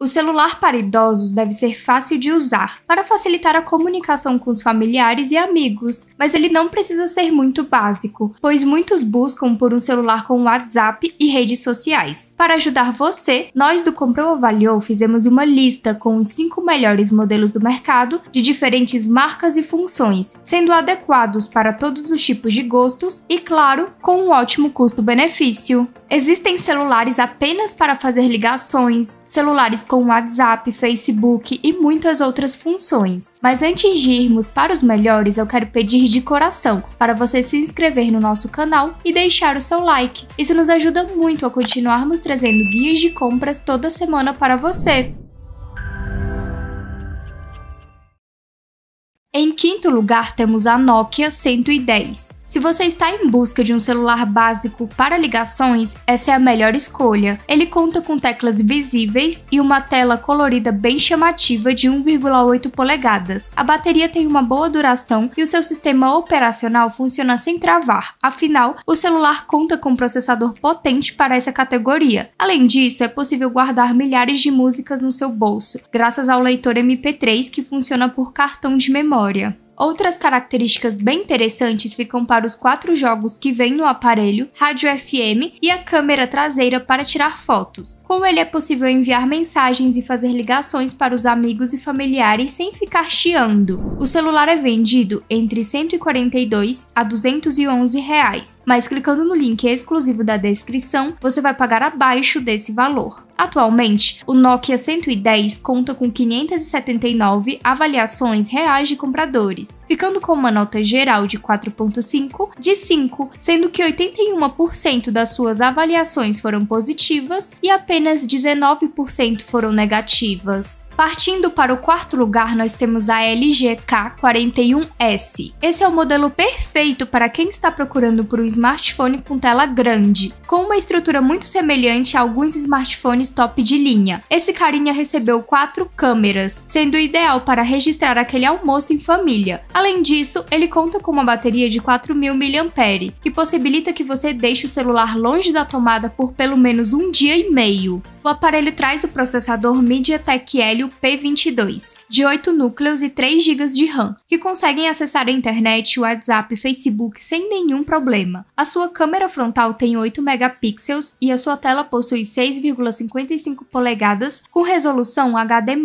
O celular para idosos deve ser fácil de usar, para facilitar a comunicação com os familiares e amigos, mas ele não precisa ser muito básico, pois muitos buscam por um celular com WhatsApp e redes sociais. Para ajudar você, nós do Comprou Avaliou fizemos uma lista com os 5 melhores modelos do mercado de diferentes marcas e funções, sendo adequados para todos os tipos de gostos e, claro, com um ótimo custo-benefício. Existem celulares apenas para fazer ligações, celulares com WhatsApp, Facebook e muitas outras funções. Mas antes de irmos para os melhores, eu quero pedir de coração para você se inscrever no nosso canal e deixar o seu like. Isso nos ajuda muito a continuarmos trazendo guias de compras toda semana para você. Em quinto lugar, temos a Nokia 110. Se você está em busca de um celular básico para ligações, essa é a melhor escolha. Ele conta com teclas visíveis e uma tela colorida bem chamativa de 1,8 polegadas. A bateria tem uma boa duração e o seu sistema operacional funciona sem travar. Afinal, o celular conta com um processador potente para essa categoria. Além disso, é possível guardar milhares de músicas no seu bolso, graças ao leitor MP3 que funciona por cartão de memória. Outras características bem interessantes ficam para os quatro jogos que vêm no aparelho, rádio FM e a câmera traseira para tirar fotos. Com ele é possível enviar mensagens e fazer ligações para os amigos e familiares sem ficar chiando. O celular é vendido entre 142 a 211 reais, mas clicando no link exclusivo da descrição, você vai pagar abaixo desse valor. Atualmente, o Nokia 110 conta com 579 avaliações reais de compradores, ficando com uma nota geral de 4.5 de 5, sendo que 81% das suas avaliações foram positivas e apenas 19% foram negativas. Partindo para o quarto lugar, nós temos a LG K41S. Esse é o modelo perfeito para quem está procurando por um smartphone com tela grande, com uma estrutura muito semelhante a alguns smartphones top de linha. Esse carinha recebeu quatro câmeras, sendo ideal para registrar aquele almoço em família. Além disso, ele conta com uma bateria de 4.000 mAh, que possibilita que você deixe o celular longe da tomada por pelo menos um dia e meio. O aparelho traz o processador MediaTek Helio P22, de 8 núcleos e 3 GB de RAM, que conseguem acessar a internet, WhatsApp e Facebook sem nenhum problema. A sua câmera frontal tem 8 megapixels e a sua tela possui 6,55 polegadas com resolução HD+,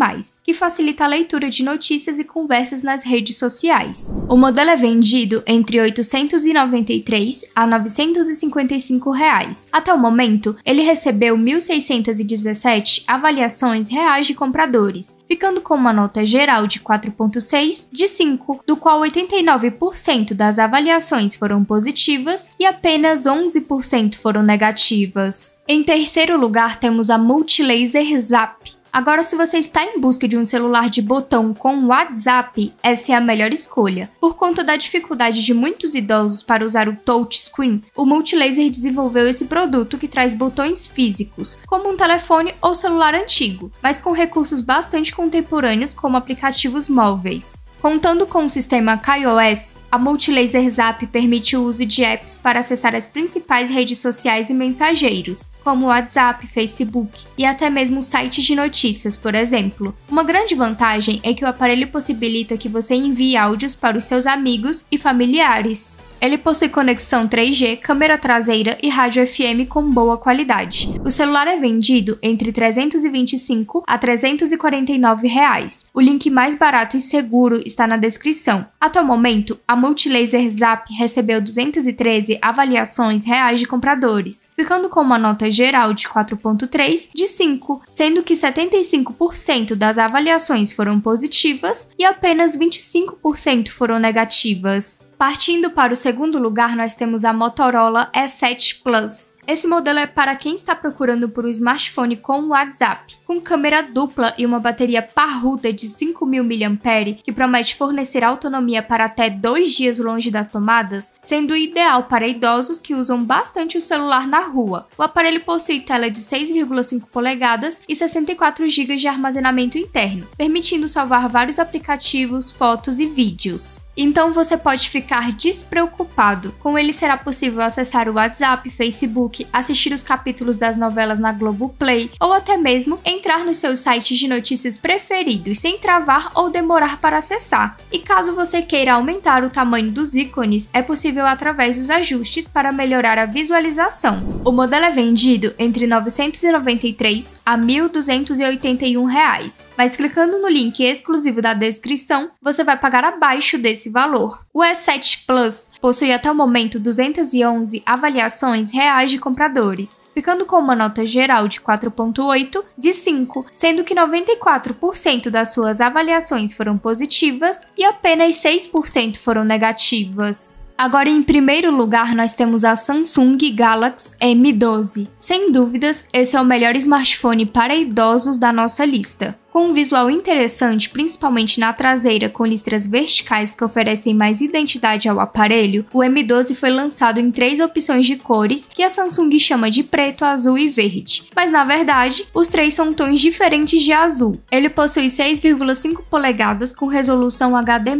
que facilita a leitura de notícias e conversas nas redes sociais. O modelo é vendido entre 893 a 955 reais. Até o momento, ele recebeu 1.617 2017 avaliações reais de compradores, ficando com uma nota geral de 4.6 de 5, do qual 89% das avaliações foram positivas e apenas 11% foram negativas. Em terceiro lugar, temos a Multilaser Zap, Agora, se você está em busca de um celular de botão com WhatsApp, essa é a melhor escolha. Por conta da dificuldade de muitos idosos para usar o touchscreen, o Multilaser desenvolveu esse produto que traz botões físicos, como um telefone ou celular antigo, mas com recursos bastante contemporâneos como aplicativos móveis. Contando com o sistema KaiOS, a Multilaser Zap permite o uso de apps para acessar as principais redes sociais e mensageiros, como WhatsApp, Facebook e até mesmo sites de notícias, por exemplo. Uma grande vantagem é que o aparelho possibilita que você envie áudios para os seus amigos e familiares. Ele possui conexão 3G, câmera traseira e rádio FM com boa qualidade. O celular é vendido entre 325 a 349 reais. O link mais barato e seguro está na descrição. Até o momento, a Multilaser Zap recebeu 213 avaliações reais de compradores, ficando com uma nota geral de 4.3 de 5, sendo que 75% das avaliações foram positivas e apenas 25% foram negativas. Partindo para o segundo lugar, nós temos a Motorola E7 Plus. Esse modelo é para quem está procurando por um smartphone com WhatsApp, com câmera dupla e uma bateria parruda de 5.000 mAh que promete fornecer autonomia para até dois dias longe das tomadas, sendo ideal para idosos que usam bastante o celular na rua. O aparelho possui tela de 6,5 polegadas e 64 GB de armazenamento interno, permitindo salvar vários aplicativos, fotos e vídeos. Então você pode ficar despreocupado. Com ele será possível acessar o WhatsApp, Facebook, assistir os capítulos das novelas na Globoplay ou até mesmo entrar nos seus sites de notícias preferidos sem travar ou demorar para acessar. E caso você queira aumentar o tamanho dos ícones, é possível através dos ajustes para melhorar a visualização. O modelo é vendido entre 993 a 1.281 reais, mas clicando no link exclusivo da descrição, você vai pagar abaixo desse valor. O E7 Plus possui até o momento 211 avaliações reais de compradores, ficando com uma nota geral de 4.8 de 5, sendo que 94% das suas avaliações foram positivas e apenas 6% foram negativas. Agora, em primeiro lugar, nós temos a Samsung Galaxy M12. Sem dúvidas, esse é o melhor smartphone para idosos da nossa lista. Com um visual interessante, principalmente na traseira com listras verticais que oferecem mais identidade ao aparelho, o M12 foi lançado em três opções de cores que a Samsung chama de preto, azul e verde. Mas na verdade, os três são tons diferentes de azul. Ele possui 6,5 polegadas com resolução HD+,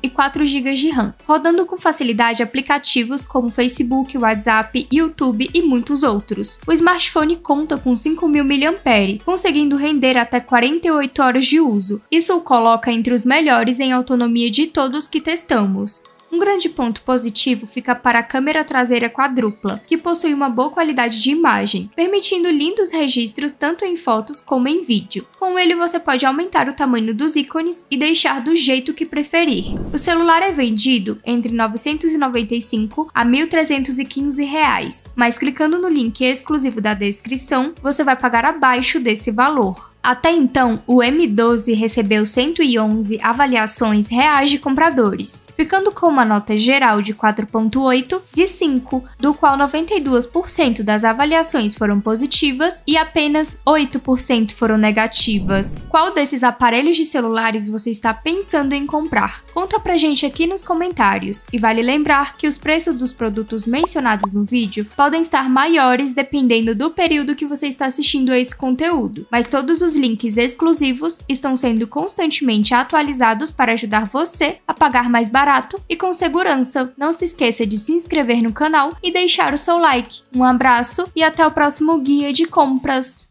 e 4 GB de RAM, rodando com facilidade aplicativos como Facebook, WhatsApp, YouTube e muitos outros. O smartphone conta com 5.000 mAh, conseguindo render até 48 8 horas de uso. Isso o coloca entre os melhores em autonomia de todos que testamos. Um grande ponto positivo fica para a câmera traseira quadrupla, que possui uma boa qualidade de imagem, permitindo lindos registros tanto em fotos como em vídeo. Com ele você pode aumentar o tamanho dos ícones e deixar do jeito que preferir. O celular é vendido entre 995 a 1.315 reais, mas clicando no link exclusivo da descrição, você vai pagar abaixo desse valor. Até então, o M12 recebeu 111 avaliações reais de compradores, ficando com uma nota geral de 4.8 de 5, do qual 92% das avaliações foram positivas e apenas 8% foram negativas. Qual desses aparelhos de celulares você está pensando em comprar? Conta pra gente aqui nos comentários. E vale lembrar que os preços dos produtos mencionados no vídeo podem estar maiores dependendo do período que você está assistindo a esse conteúdo, mas todos os os links exclusivos estão sendo constantemente atualizados para ajudar você a pagar mais barato e com segurança. Não se esqueça de se inscrever no canal e deixar o seu like. Um abraço e até o próximo guia de compras.